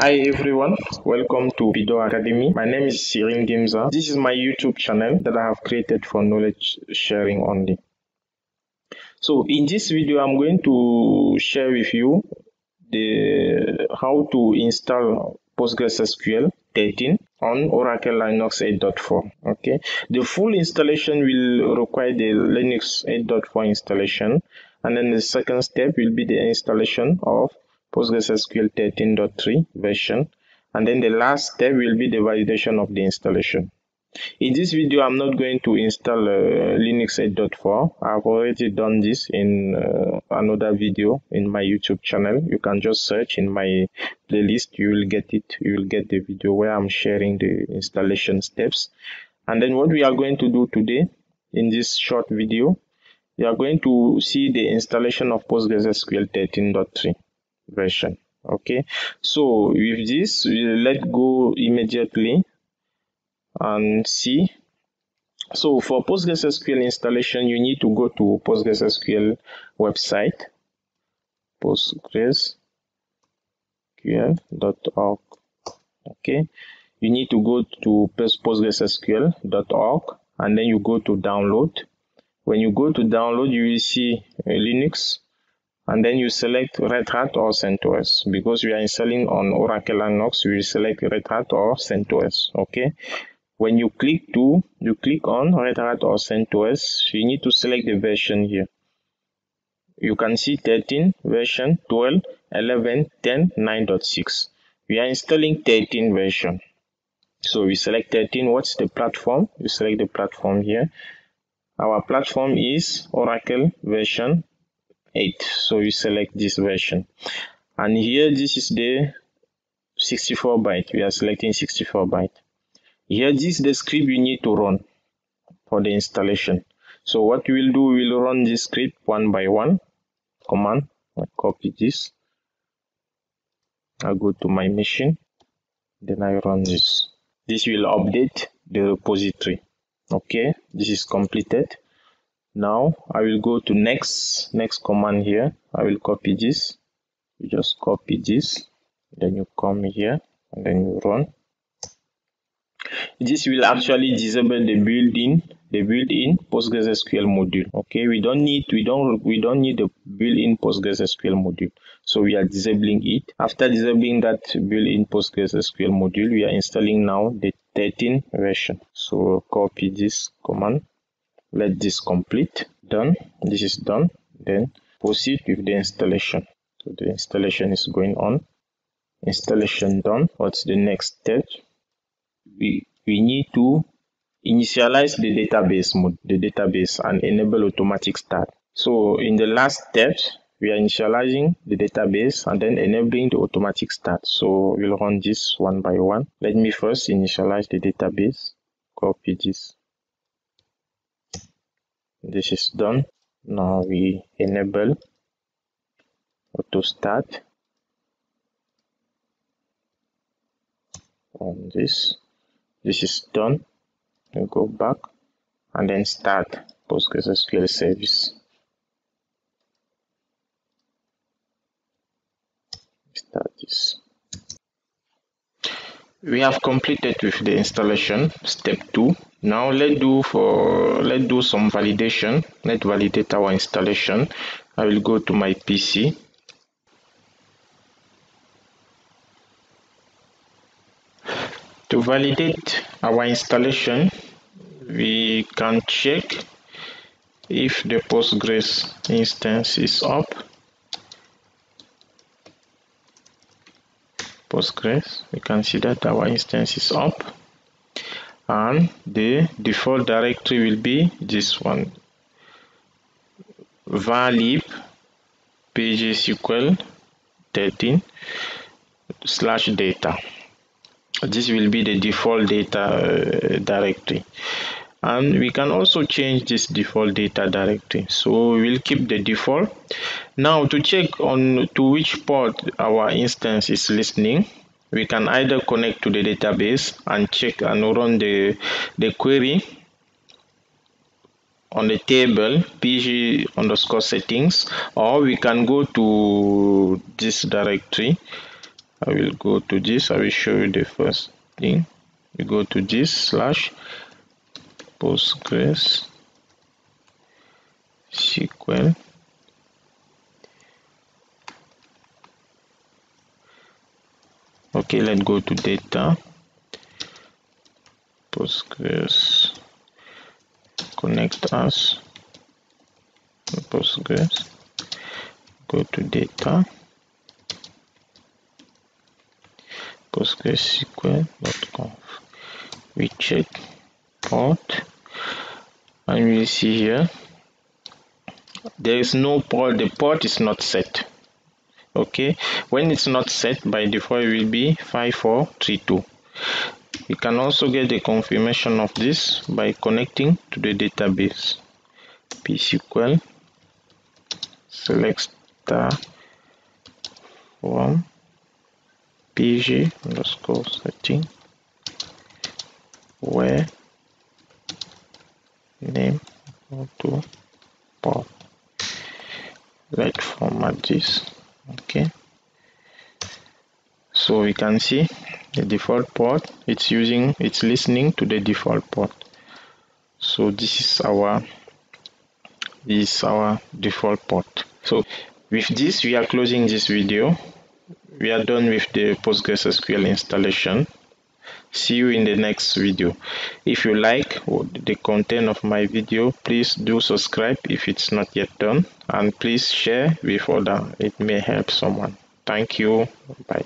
Hi everyone, welcome to Pidoa Academy. My name is Cyrille Nguimza. This is my YouTube channel that I have created for knowledge sharing only. So in this video, I'm going to share with you the how to install PostgreSQL 13 on Oracle Linux 8.4. Okay, the full installation will require the Linux 8.4 installation, and then the second step will be the installation of PostgreSQL 13.3 version and then the last step will be the validation of the installation. In this video, I'm not going to install uh, Linux 8.4. I've already done this in uh, another video in my YouTube channel. You can just search in my playlist. You will get it. You will get the video where I'm sharing the installation steps. And then what we are going to do today in this short video, we are going to see the installation of PostgreSQL 13.3 version. Okay? So with this let's go immediately and see. So for PostgreSQL installation you need to go to PostgreSQL website postgresql.org okay? You need to go to postgresql.org and then you go to download. When you go to download you will see Linux and then you select Red Hat or CentOS. Because we are installing on Oracle Linux we will select Red Hat or CentOS okay? When you click to you click on Red Hat or CentOS you need to select the version here. You can see 13 version 12 11 10 9.6 we are installing 13 version. So we select 13 what's the platform? You select the platform here. Our platform is Oracle version 8 so you select this version. And here this is the 64 byte. We are selecting 64 byte. Here this is the script you need to run for the installation. So what we will do we will run this script one by one. Command I copy this. I go to my machine. Then I run this. This will update the repository. Okay this is completed now I will go to next next command here. I will copy this. You just copy this. Then you come here and then you run. This will actually disable the built-in the built-in PostgreSQL module. Okay we don't need we don't we don't need the built-in PostgreSQL module. So we are disabling it. After disabling that built-in PostgreSQL module we are installing now the 13 version. So copy this command let this complete done. This is done. Then proceed with the installation. So the installation is going on. Installation done. What's the next step? We we need to initialize the database mode the database and enable automatic start. So in the last steps we are initializing the database and then enabling the automatic start. So we'll run this one by one. Let me first initialize the database. Copy this this is done. Now we enable auto start on this. This is done. We go back and then start PostgreSQL service. Start this. We have completed with the installation step 2 now let's do for let's do some validation let's validate our installation. I will go to my pc to validate our installation we can check if the postgres instance is up. Postgres we can see that our instance is up and the default directory will be this one. Varlib pgsql 13 slash data. This will be the default data uh, directory. And we can also change this default data directory. So we'll keep the default. Now to check on to which port our instance is listening we can either connect to the database and check and run the, the query on the table pg underscore settings or we can go to this directory. I will go to this. I will show you the first thing. You go to this slash postgres SQL okay let's go to data. Postgres. Connect us. Postgres. Go to data. Postgresql.conf we check port and we see here there is no port the port is not set okay. When it's not set by default it will be 5432 you can also get the confirmation of this by connecting to the database. Psql select star from pg underscore setting. Where? Name to port. Let's format this okay. So we can see the default port. It's using it's listening to the default port. So this is our this is our default port. So with this we are closing this video. We are done with the PostgreSQL installation see you in the next video. If you like the content of my video please do subscribe if it's not yet done. And please share with other. It may help someone. Thank you. Bye